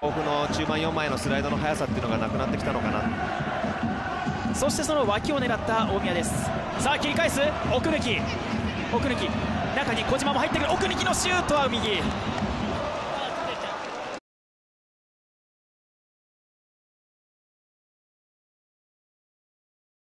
甲府の中盤4枚のスライドの速さっていうのがなくなってきたのかな。そしてその脇を狙った大宮です。さあ切り返す。奥抜き奥抜き中に小島も入ってくる。奥抜きのシュートは右。